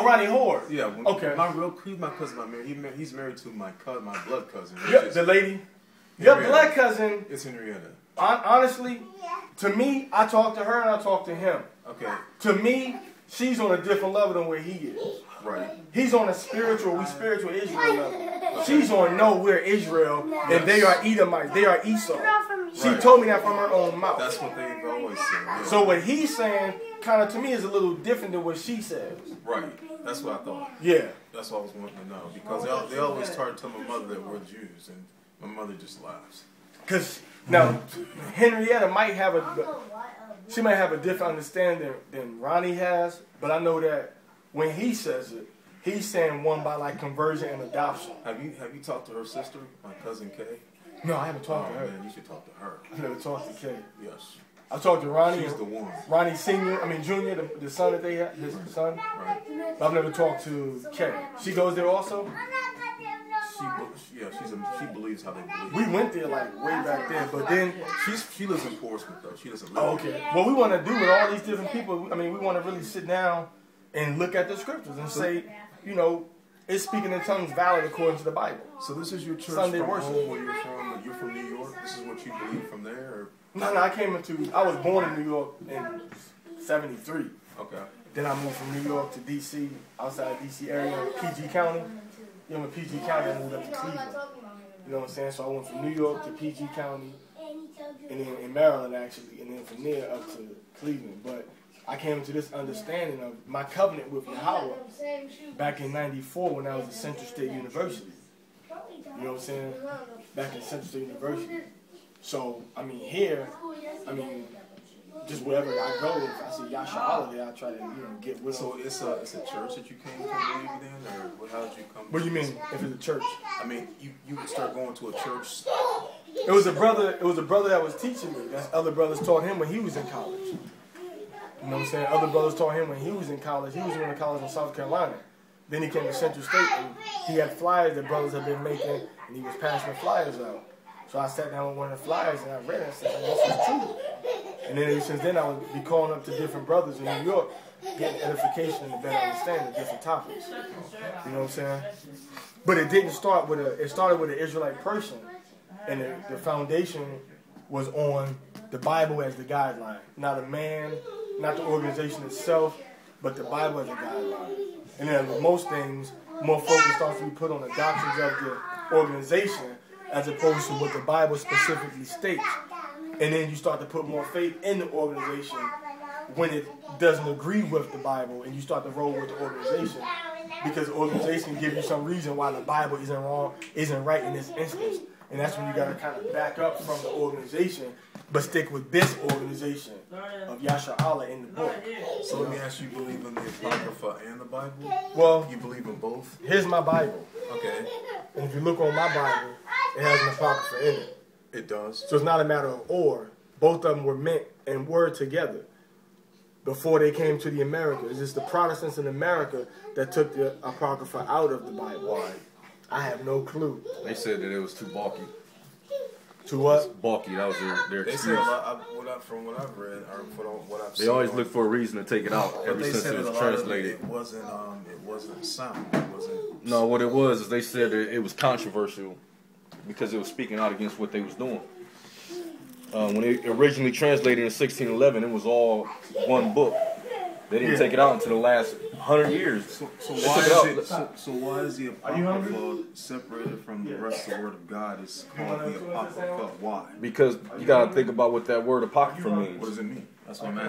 Oh, Ronnie Horde. Yeah. When, Okay. My real, he's my cousin. My married. He, he's married to my cousin, my blood cousin. which Yep, the lady. Your blood cousin. It's Henrietta. hon- Honestly, to me, I talk to her and I talk to him. Okay. To me, she's on a different level than where he is. Right. He's on a spiritual, we spiritual Israel level. She's on no, we're Israel, and they are Edomites, they are Esau. She Right. told me that from her own mouth. That's what they've always said. Yeah. So what he's saying, kind of to me, is a little different than what she says. Right. That's what I thought. Yeah. That's what I was wanting to know because they, they always try to tell my mother that we're Jews, and my mother just laughs. Because now Henrietta might have a, she might have a different understanding than Ronnie has, but I know that when he says it, he's saying one by like conversion and adoption. Have you have you talked to her sister, my cousin Kay? No, I haven't Oh talked to oh, her. man, you should talk to her. I never talked to Kay. Yes. I talked to Ronnie. She's the one. Ronnie Senior, I mean Junior, the, the son that they have, his son. Right. But I've never talked to Kay. She goes there also. She, yeah, she's a, she believes how they believe. We went there like way back then, but then She's she lives in Portsmouth though. She doesn't oh, live. Oh, okay. What we want to do with all these different people, I mean, we want to really sit down and look at the scriptures and say, you know, is speaking in tongues valid according to the Bible? So this is your church Sunday from worship. home where you're from. You're from New York. This is what you believe from there. Or? No, no, I came into, I was born in New York in 73. Okay. Then I moved from New York to D.C., outside D.C. area, PG County. You know, in PG County, I moved up to Cleveland. You know what I'm saying? So I went from New York to PG County, and then in Maryland actually, and then from there up to Cleveland. But I came to this understanding of my covenant with Yahweh back in '94 when I was at Central State University. You know what I'm saying? Back in Central State University. So I mean, here, I mean, just wherever I go, if I see Yasha Holiday, ah. I try to you know get with So them. it's a it's a church that you came to believe in, or what- how did you come? What do you mean? If it's a church? I mean, you you would start going to a church. It was a brother. It was a brother that was teaching me. That's other brothers taught him when he was in college. You know what I'm saying? Other brothers taught him when he was in college. He was in college in South Carolina. Then he came to Central State and he had flyers that brothers had been making, and he was passing the flyers out. So I sat down with one of the flyers and I read it and said, "This is true." And then since then, I would be calling up to different brothers in New York, getting edification and better understanding of different topics. You know what I'm saying? But it didn't start with a. It started with an Israelite person, and the, the foundation was on the Bible as the guideline, not a man, not the organization itself, but the Bible as a guideline. And then most things, more focus starts to be put on the doctrines of the organization as opposed to what the Bible specifically states. And then you start to put more faith in the organization when it doesn't agree with the Bible, and you start to roll with the organization because the organization give you some reason why the Bible isn't wrong, isn't right in this instance. And that's when you gotta kind of back up from the organization, but stick with this organization oh, of Yasharahla in the oh, book. So let me ask you: believe in the Apocrypha and the Bible? Well, You believe in both? here's my Bible. Okay. And if you look on my Bible, it has an apocrypha in it. It does. So it's not a matter of or. Both of them were meant and were together before they came to the Americas. It's the Protestants in America that took the apocrypha out of the Bible. Why? I have no clue. They said that it was too bulky. To what? Bulky, that was their, their They say excuse. a lot. I, what I, from what I've read, or from what I've seen, They always on- look for a reason to take it out But ever they since said it that was a lot of it, translated. it wasn't. Um, it wasn't sound. It wasn't. No, what it was is they said that it was controversial because it was speaking out against what they was doing. Uh, when it originally translated in 1611, it was all one book. They didn't Yeah. take it out until the last hundred years. So, so why is it? So, so why is the Are apocrypha separated from the rest of the Word of God? It's called the go apocrypha. Why? Because you gotta think about what that word apocrypha means. What does it mean? That's what I'm asking.